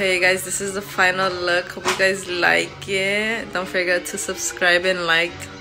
okay guys this is the final look. Hope you guys like it. Don't forget to subscribe and like.